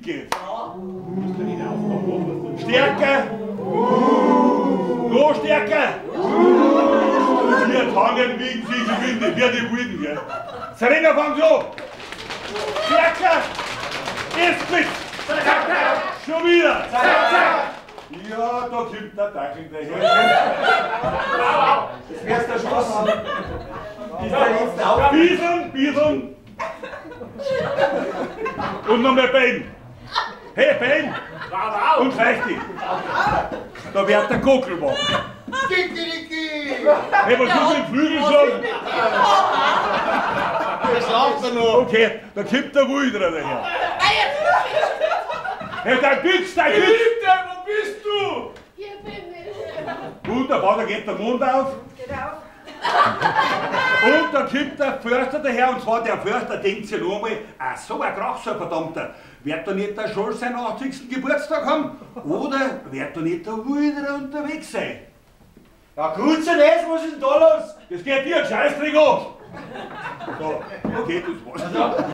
linke. Stärker. Noch stärker. Wir tangen wegen sich im Winde, wer die Wuden, gell? Serena, fang so. Stärker. Erst mit. Schon wieder. Ja, da kommt der Dackel daher. Das wär's der Schluss. Ist der letzte auf. Biesen, Biesen. Und nochmal Bein. Hey, Bein. Und richtig. Da wird der Kockel machen. Dicki, Hey, was ist mit dem Flügel schon? Der schlaft er noch. Okay, da kommt der Wilderer daher. Hey, der Bütz, der Bütz. wo bist du? Hier bin ich. Wunderbar, da geht der Mond auf. Genau. Und da kommt der Förster daher, und zwar der Förster denkt sich noch einmal, ah, so ein Krach, so ein verdammter. Wird da nicht der Scholz seinen 80. Geburtstag haben? Oder wird da nicht der Wilderer unterwegs sein? Ja, so das, was ist denn da los? Das geht dir Scheißdreck an. So, okay, das war's.